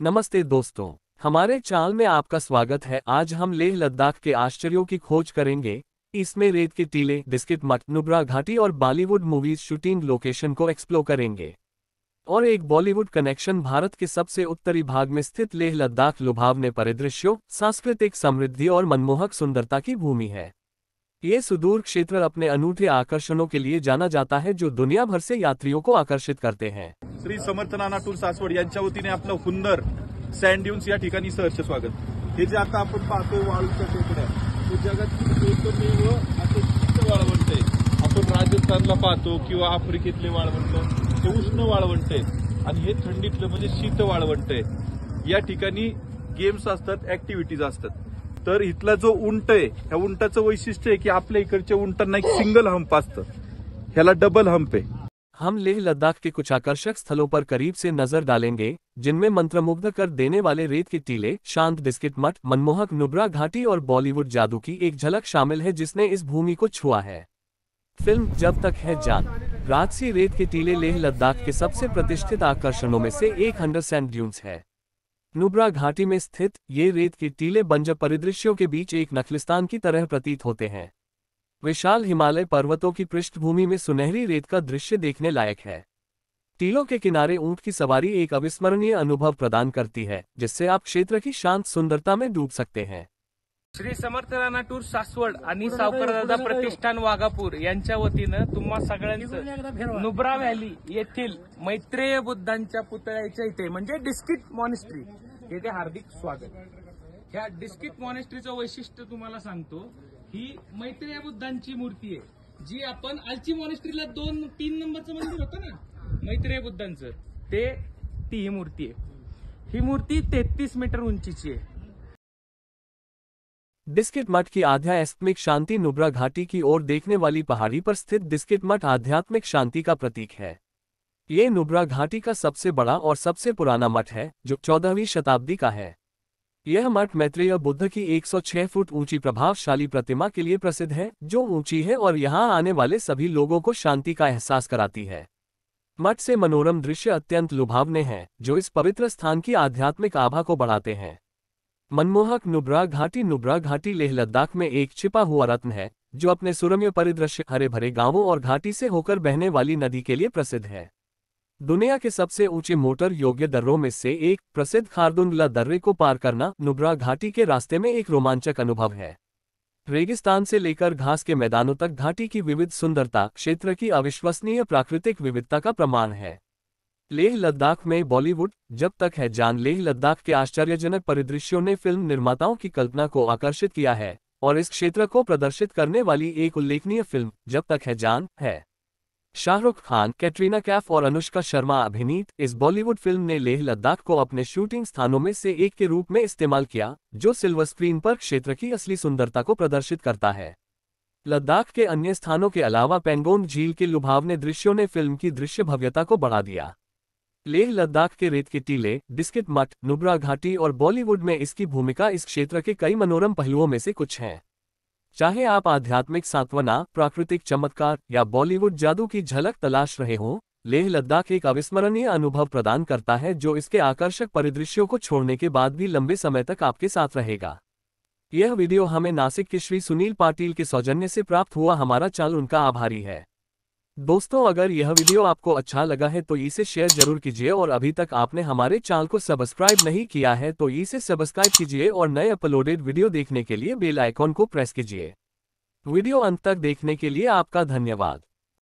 नमस्ते दोस्तों, हमारे चाल में आपका स्वागत है। आज हम लेह लद्दाख के आश्चर्यों की खोज करेंगे। इसमें रेत के टीले डिस्किट मठ, नुब्रा घाटी और बॉलीवुड मूवीज़ शूटिंग लोकेशन को एक्सप्लोर करेंगे। और एक बॉलीवुड कनेक्शन भारत के सबसे उत्तरी भाग में स्थित लेह लद्दाख लुभावने परिदृश्यों, सांस्कृतिक समृद्धि और मनमोहक सुंदरता की भूमि है। ये सुदूर क्षेत्र अपने अनूठे आकर्षणों के लिए जाना जाता है जो दुनिया भर से यात्रियों को आकर्षित करते हैं। श्री समर्थ टूर सासवड यांच्या वतीने आपलं हुंदर सँड ड्यून्स या ठिकाणी सहर्ष स्वागत. हे जे आता आपण पाहतोय वाळूच्या टेकड्या ते जगातील एकमेव असं वाळवंट आहे आपण राजस्थानला पाहतो किंवा आफ्रिकेतले वाळवंट ते उष्ण वाळवंट आहे आणि हे थंडीतलं म्हणजे शीत वाळवंट आहे. या ठिकाणी गेम्स असतात ऍक्टिव्हिटीज असतात. तर इथला जो उंट आहे ह्या उंटाचं वैशिष्ट्य आहे की आपल्या इकडच्या उंटांना एक सिंगल हंप असतं. ह्याला डबल हंप आहे. हम लेह लद्दाख के कुछ आकर्षक स्थलों पर करीब से नज़र डालेंगे, जिनमें मंत्रमुग्ध कर देने वाले रेत के टीले, शांत बिस्किट मठ, मनमोहक नुब्रा घाटी और बॉलीवुड जादू की एक झलक शामिल है जिसने इस भूमि को छुआ है। फ़िल्म जब तक है जान। राजसी रेत के टीले लेह लद्दाख के सबसे प्रतिष्ठित आकर्षणों में से एक हंड्रेड सैंड ड्यून्स है। नुब्रा घाटी में स्थित ये रेत के टीले बंजर परिदृश्यों के बीच एक नखलिस्तान की तरह प्रतीत होते हैं। विशाल हिमालय पर्वतों की पृष्ठभूमि में सुनहरी रेत का दृश्य देखने लायक है। टीलों के किनारे ऊँट की सवारी एक अविस्मरणीय अनुभव प्रदान करती है, जिससे आप क्षेत्र की शांत सुंदरता में डूब सकते हैं। श्री समर्थ राणा टूर सासवड आणि सावकारदादा प्रतिष्ठान वाघापूर यांच्या वतीनं नुब्रा व्हॅली येथील मैत्रेय म्हणजे डिस्किट मॉनिस्ट्री हार्दिक स्वागत. ह्या डिस्किट मॉनिस्ट्रीचं वैशिष्ट्य तुम्हाला सांगतो. ही मैत्रेय बुद्धांची मूर्ती आहे. जी आपण आलची मॉनिस्ट्रीला दोन, तीन नंबरचं मंदिर होतं ना? मैत्रेय बुद्धांचं ते, ती ही मूर्ती आहे. ही मीटर उंचीची आहे. डिस्किट मठ की आध्यात्मिक शांति नुब्रा घाटी की ओर देखने वाली पहाड़ी पर स्थित डिस्किट मठ आध्यात्मिक शांति का प्रतीक है। ये नुब्रा घाटी का सबसे बड़ा और सबसे पुराना मठ है, जो चौदहवीं शताब्दी का है। यह मठ मैत्रेय बुद्ध की 106 फुट ऊँची प्रभावशाली प्रतिमा के लिए प्रसिद्ध है, जो ऊँची है और यहाँ आने वाले सभी लोगों को शांति का एहसास कराती है। मठ से मनोरम दृश्य अत्यंत लुभावने हैं, जो इस पवित्र स्थान की आध्यात्मिक आभा को बढ़ाते हैं। मनमोहक नुब्रा घाटी नुब्रा घाटी लेह लद्दाख में एक छिपा हुआ रत्न है, जो अपने सुरम्य परिदृश्य हरे भरे गाँवों और घाटी से होकर बहने वाली नदी के लिए प्रसिद्ध है। दुनिया के सबसे ऊँचे मोटर योग्य दर्रों में से एक प्रसिद्ध खारदुंगला दर्रे को पार करना नुब्रा घाटी के रास्ते में एक रोमांचक अनुभव है। रेगिस्तान से लेकर घास के मैदानों तक घाटी की विविध सुंदरता, क्षेत्र की अविश्वसनीय प्राकृतिक विविधता का प्रमाण है। लेह लद्दाख में बॉलीवुड, जब तक है जान, लेह लद्दाख के आश्चर्यजनक परिदृश्यों ने फ़िल्म निर्माताओं की कल्पना को आकर्षित किया है और इस क्षेत्र को प्रदर्शित करने वाली एक उल्लेखनीय फ़िल्म, जब तक है जान, है। शाहरुख खान, कैटरीना कैफ और अनुष्का शर्मा अभिनीत इस बॉलीवुड फ़िल्म ने लेह लद्दाख को अपने शूटिंग स्थानों में से एक के रूप में इस्तेमाल किया, जो सिल्वर स्क्रीन पर क्षेत्र की असली सुंदरता को प्रदर्शित करता है। लद्दाख के अन्य स्थानों के अलावा पेंगोन झील के लुभावने दृश्यों ने फ़िल्म की दृश्य भव्यता को बढ़ा दिया। लेह लद्दाख के रेत के टीले डिस्किट मठ, नुब्रा घाटी और बॉलीवुड में इसकी भूमिका इस क्षेत्र के कई मनोरम पहलुओं में से कुछ हैं। चाहे आप आध्यात्मिक सांत्वना, प्राकृतिक चमत्कार या बॉलीवुड जादू की झलक तलाश रहे हों, लेह लद्दाख एक अविस्मरणीय अनुभव प्रदान करता है जो इसके आकर्षक परिदृश्यों को छोड़ने के बाद भी लंबे समय तक आपके साथ रहेगा। यह वीडियो हमें नासिक के श्री सुनील पाटिल के सौजन्य से प्राप्त हुआ हमारा चाल उनका आभारी है। दोस्तों, अगर यह वीडियो आपको अच्छा लगा है तो इसे शेयर ज़रूर कीजिए और अभी तक आपने हमारे चैनल को सब्सक्राइब नहीं किया है तो इसे सब्सक्राइब कीजिए और नए अपलोडेड वीडियो देखने के लिए बेल आइकॉन को प्रेस कीजिए। वीडियो अंत तक देखने के लिए आपका धन्यवाद।